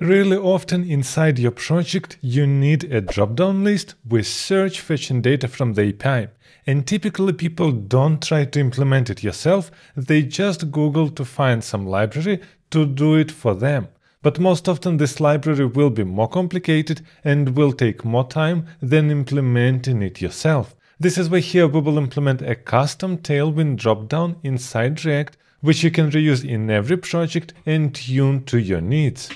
Really often inside your project you need a drop-down list with search, fetching data from the API. And typically people don't try to implement it yourself, they just Google to find some library to do it for them. But most often this library will be more complicated and will take more time than implementing it yourself. This is why here we will implement a custom Tailwind dropdown inside React, which you can reuse in every project and tune to your needs.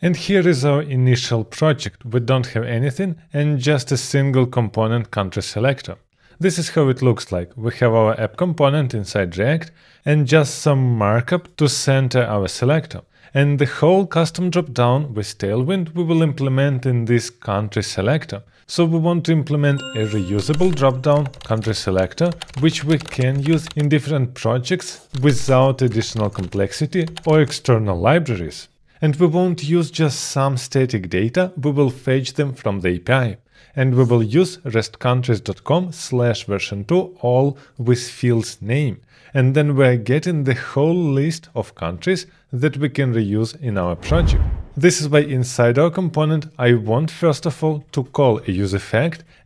And here is our initial project. We don't have anything and just a single component country selector. This is how it looks like. We have our app component inside React and just some markup to center our selector. And the whole custom dropdown with Tailwind we will implement in this country selector. So we want to implement a reusable dropdown country selector, which we can use in different projects without additional complexity or external libraries. And we won't use just some static data, we will fetch them from the API. And we will use restcountries.com slash version 2 all with fields name. And then we're getting the whole list of countries that we can reuse in our project. This is why inside our component I want first of all to call a use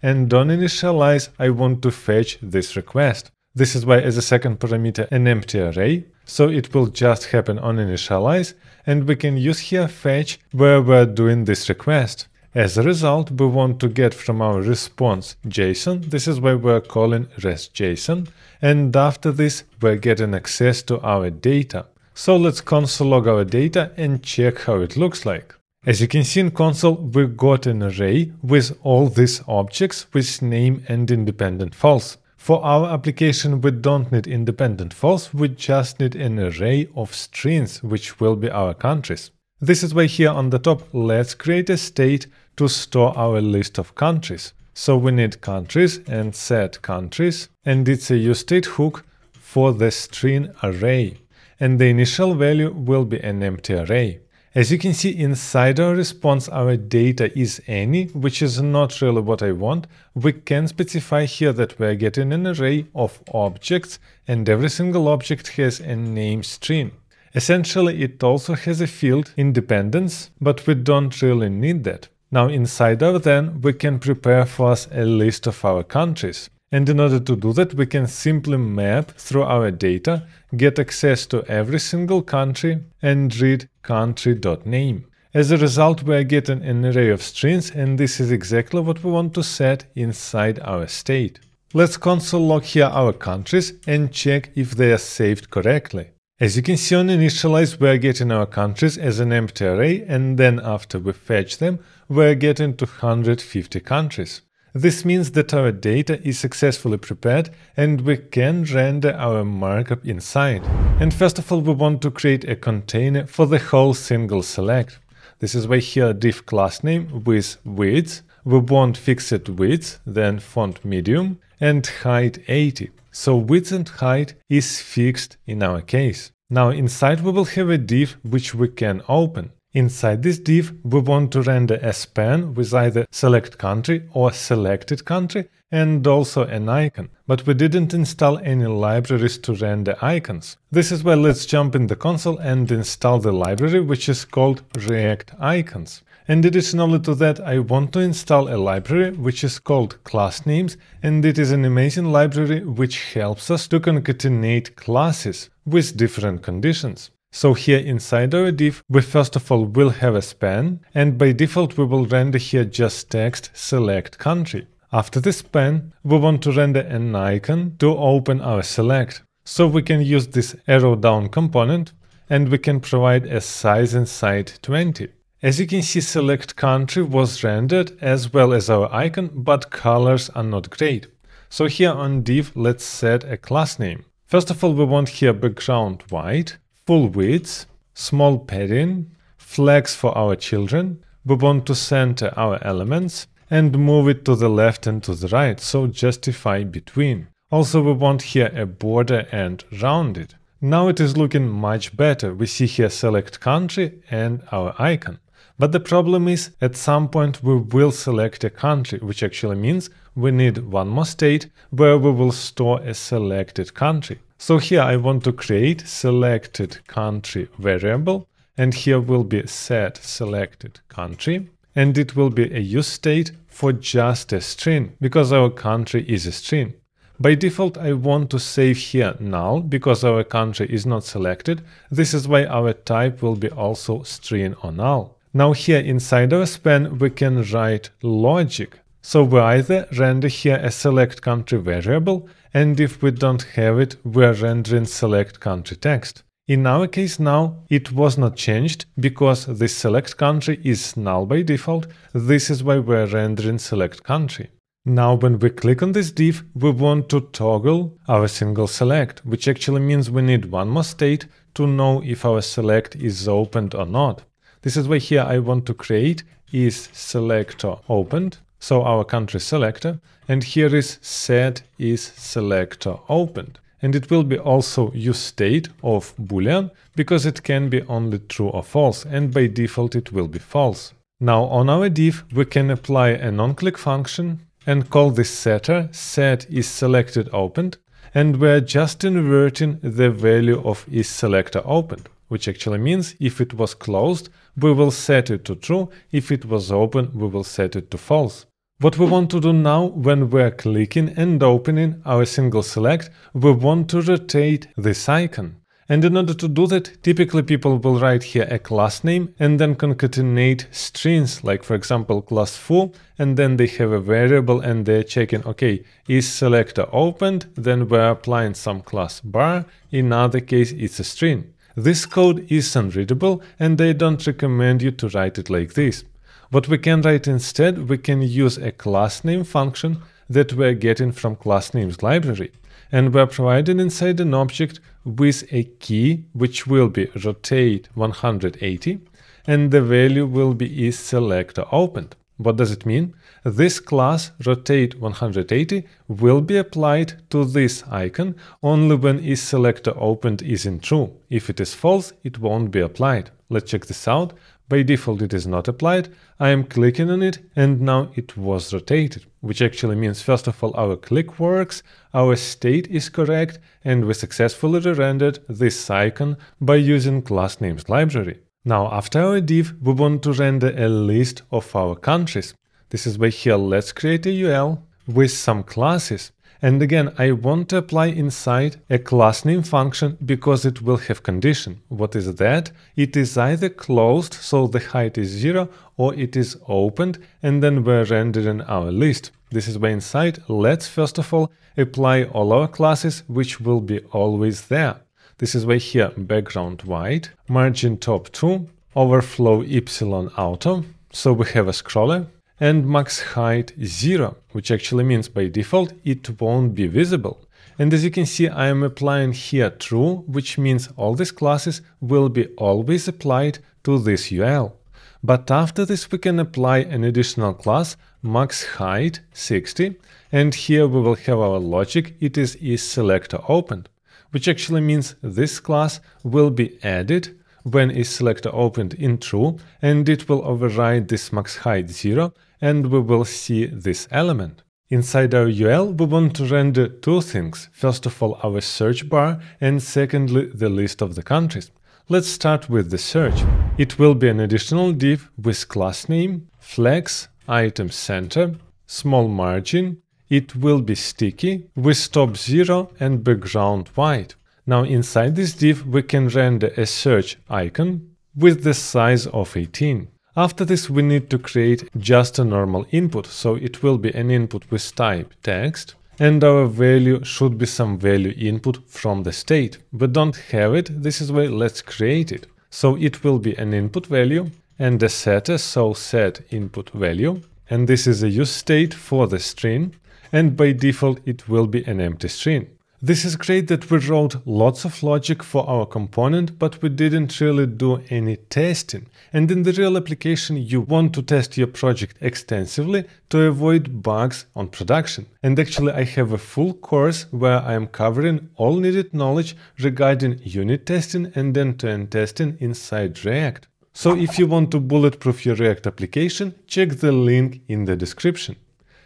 and on initialize I want to fetch this request. This is why as a second parameter an empty array, so it will just happen on initialize and we can use here fetch where we're doing this request. As a result, we want to get from our response JSON, this is why we're calling REST-JSON, and after this we're getting access to our data. So let's console log our data and check how it looks like. As you can see in console, we got an array with all these objects with name and independent false. For our application, we don't need independent false, we just need an array of strings, which will be our countries. This is why here on the top, let's create a state to store our list of countries. So we need countries and set countries, and it's a useState hook for the string array. And the initial value will be an empty array. As you can see inside our response our data is any, which is not really what I want. We can specify here that we are getting an array of objects and every single object has a name string. Essentially it also has a field independence, but we don't really need that. Now inside our then we can prepare for us a list of our countries. And in order to do that, we can simply map through our data, get access to every single country, and read country.name. As a result, we are getting an array of strings, and this is exactly what we want to set inside our state. Let's console log here our countries and check if they are saved correctly. As you can see on initialize, we are getting our countries as an empty array, and then after we fetch them, we are getting 250 countries. This means that our data is successfully prepared and we can render our markup inside. And first of all, we want to create a container for the whole single select. This is why here div class name with width, we want fixed width, then font medium, and height 80. So width and height is fixed in our case. Now inside we will have a div which we can open. Inside this div, we want to render a span with either select country or selected country and also an icon, but we didn't install any libraries to render icons. This is why let's jump in the console and install the library which is called React Icons. And additionally to that, I want to install a library which is called class names, and it is an amazing library which helps us to concatenate classes with different conditions. So here inside our div, we first of all will have a span, and by default we will render here just text select country. After the span, we want to render an icon to open our select. So we can use this arrow down component, and we can provide a size inside 20. As you can see, select country was rendered as well as our icon, but colors are not great. So here on div, let's set a class name. First of all, we want here background white, full width, small padding, flex for our children. We want to center our elements and move it to the left and to the right, so justify between. Also we want here a border and round it. Now it is looking much better. We see here select country and our icon. But the problem is, at some point we will select a country, which actually means we need one more state where we will store a selected country. So here I want to create selected country variable and here will be set selected country and it will be a use state for just a string because our country is a string. By default, I want to save here null because our country is not selected. This is why our type will be also string or null. Now here inside our span, we can write logic. So we either render here a select country variable, and if we don't have it, we're rendering select country text. In our case now, it was not changed because the select country is null by default. This is why we're rendering select country. Now when we click on this div, we want to toggle our single select, which actually means we need one more state to know if our select is opened or not. This is why here I want to create is selector opened, so our country selector, and here is set is selector opened and it will be also use state of boolean because it can be only true or false and by default it will be false. Now on our div we can apply a non-click function and call this setter set is selected opened and we're just inverting the value of is selector opened which actually means if it was closed we will set it to true if it was open we will set it to false. What we want to do now when we're clicking and opening our single select, we want to rotate this icon. And in order to do that, typically people will write here a class name and then concatenate strings, like for example class foo, and then they have a variable and they're checking, okay, is selector opened, then we're applying some class bar, in other case it's a string. This code is unreadable and I don't recommend you to write it like this. What we can write instead, we can use a class name function that we're getting from class names library. And we're providing inside an object with a key which will be rotate 180 and the value will be is selector opened. What does it mean? This class rotate 180 will be applied to this icon only when is selector opened isn't true. If it is false, it won't be applied. Let's check this out. By default it is not applied, I am clicking on it and now it was rotated, which actually means first of all our click works, our state is correct and we successfully re-rendered this icon by using class names library. Now after our div we want to render a list of our countries. This is why here let's create a UL with some classes and again, I want to apply inside a class name function because it will have condition. What is that? It is either closed, so the height is zero, or it is opened, and then we're rendering our list. This is why inside, let's first of all apply all our classes, which will be always there. This is why here background white, margin top 2, overflow epsilon auto, so we have a scroller, and max height 0, which actually means by default it won't be visible. And as you can see, I am applying here true, which means all these classes will be always applied to this UL. But after this we can apply an additional class, max height 60, and here we will have our logic, it is is selector opened, which actually means this class will be added when is selector opened in true, and it will override this max height 0 and we will see this element. Inside our UL, we want to render two things. First of all, our search bar, and secondly, the list of the countries. Let's start with the search. It will be an additional div with class name, flex, item center, small margin. It will be sticky with top 0 and background white. Now inside this div, we can render a search icon with the size of 18. After this we need to create just a normal input, so it will be an input with type text and our value should be some value input from the state. We don't have it, this is why let's create it. So it will be an input value and a setter, so set input value. And this is a use state for the string and by default it will be an empty string. This is great that we wrote lots of logic for our component, but we didn't really do any testing. And in the real application, you want to test your project extensively to avoid bugs on production. And actually, I have a full course where I am covering all needed knowledge regarding unit testing and end-to-end testing inside React. So if you want to bulletproof your React application, check the link in the description.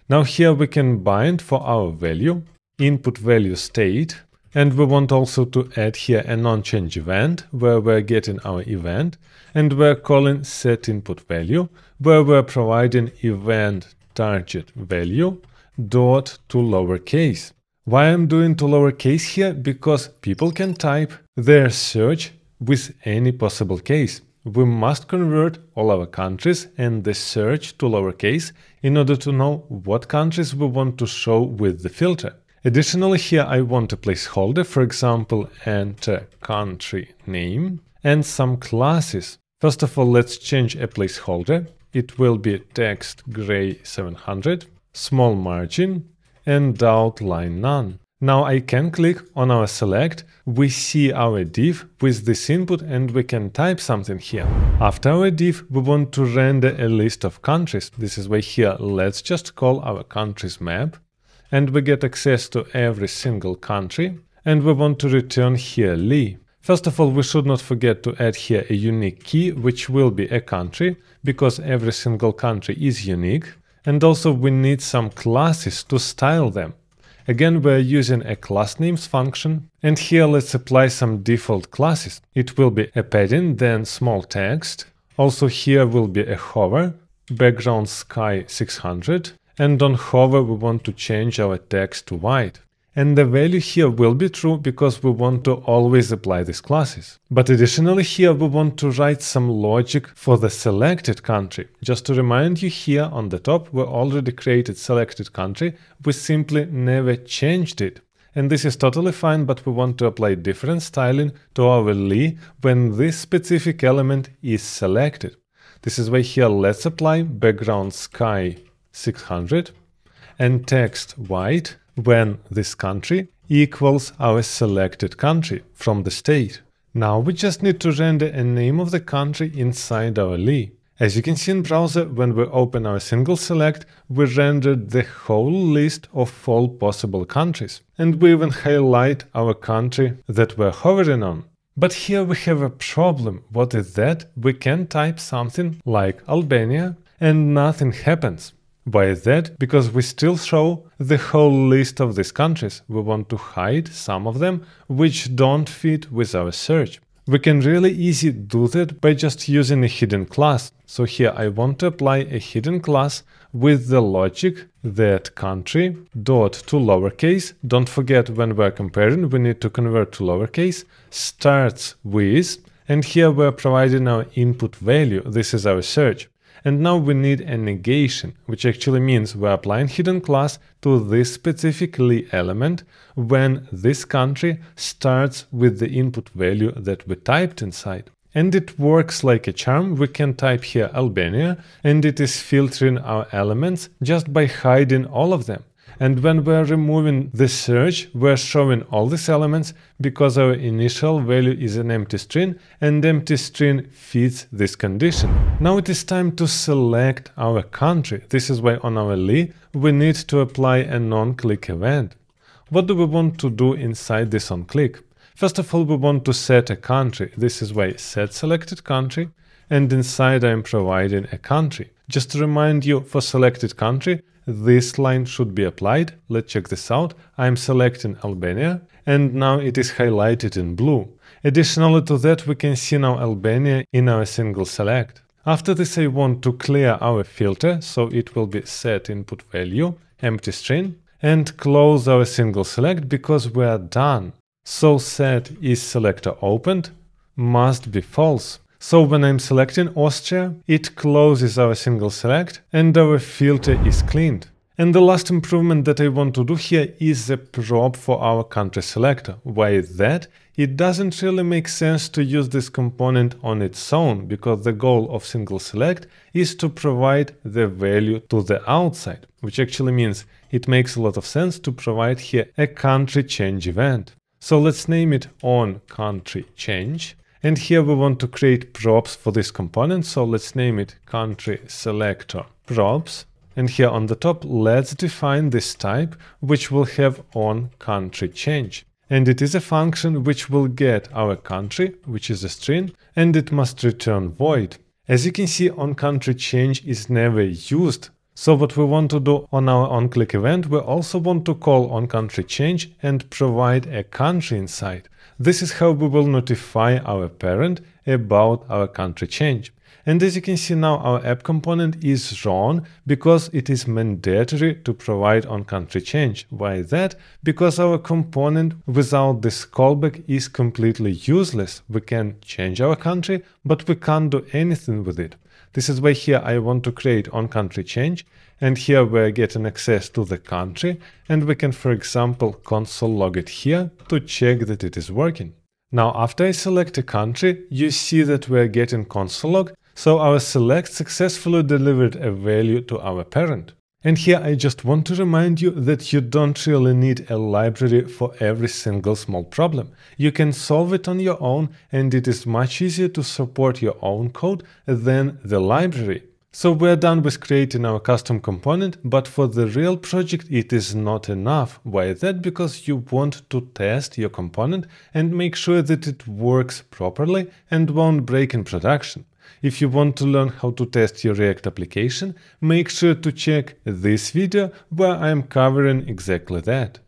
Now here we can bind for our value input value state, And we want also to add here a non-change event where we're getting our event and we're calling set input value where we're providing event target value dot to lowercase. Why I'm doing to lowercase here? Because people can type their search with any possible case. We must convert all our countries and the search to lowercase in order to know what countries we want to show with the filter. Additionally, here I want a placeholder, for example, enter country name and some classes. First of all, let's change a placeholder. It will be text gray 700, small margin, and outline none. Now I can click on our select, we see our div with this input and we can type something here. After our div, we want to render a list of countries. This is why here let's just call our countries map and we get access to every single country and we want to return here li. First of all, we should not forget to add here a unique key, which will be a country, because every single country is unique. And also we need some classes to style them. Again, we're using a class names function, and here let's apply some default classes. It will be a padding, then small text. Also here will be a hover, background sky 600, and on hover we want to change our text to white. And the value here will be true because we want to always apply these classes. But additionally here we want to write some logic for the selected country. Just to remind you here on the top we already created selected country, we simply never changed it. And this is totally fine, but we want to apply different styling to our li when this specific element is selected. This is why here let's apply background sky 600 and text white when this country equals our selected country from the state. Now we just need to render a name of the country inside our li. As you can see in browser, when we open our single select, we rendered the whole list of all possible countries. And we even highlight our country that we're hovering on. But here we have a problem. What is that? We can type something like Albania and nothing happens. Why is that? Because we still show the whole list of these countries. We want to hide some of them which don't fit with our search. We can really easy do that by just using a hidden class. So here I want to apply a hidden class with the logic that country dot to lowercase, don't forget when we're comparing we need to convert to lowercase, starts with, and here we're providing our input value, this is our search. And now we need a negation, which actually means we're applying hidden class to this specifically element when this country starts with the input value that we typed inside. And it works like a charm, we can type here Albania and it is filtering our elements just by hiding all of them. And when we're removing the search, we're showing all these elements because our initial value is an empty string and empty string fits this condition. Now it is time to select our country. This is why on our li we need to apply a non-click event. What do we want to do inside this on-click? First of all, we want to set a country. This is why set selected country and inside I'm providing a country. Just to remind you, for selected country, this line should be applied. Let's check this out. I'm selecting Albania and now it is highlighted in blue. Additionally to that, we can see now Albania in our single select. After this, I want to clear our filter, so it will be set input value, empty string, and close our single select because we are done. So set is selector opened must be false. So when I'm selecting Austria, it closes our single select and our filter is cleaned. And the last improvement that I want to do here is a prop for our country selector. Why is that? It doesn't really make sense to use this component on its own, because the goal of single select is to provide the value to the outside, which actually means it makes a lot of sense to provide here a country change event. So let's name it on country change and here we want to create props for this component, so let's name it country selector props. And here on the top, let's define this type, which will have on country change. And it is a function which will get our country, which is a string, and it must return void. As you can see, on country change is never used. So what we want to do on our onClick event, we also want to call onCountryChange and provide a country inside. This is how we will notify our parent about our country change. And as you can see now, our app component is drawn because it is mandatory to provide on country change. Why that? Because our component without this callback is completely useless. We can change our country, but we can't do anything with it. This is why here I want to create on country change and here we're getting access to the country and we can for example console log it here to check that it is working. Now after I select a country you see that we're getting console log so our select successfully delivered a value to our parent. And here I just want to remind you that you don't really need a library for every single small problem. You can solve it on your own and it is much easier to support your own code than the library. So we're done with creating our custom component, but for the real project it is not enough. Why that? Because you want to test your component and make sure that it works properly and won't break in production. If you want to learn how to test your React application, make sure to check this video where I am covering exactly that.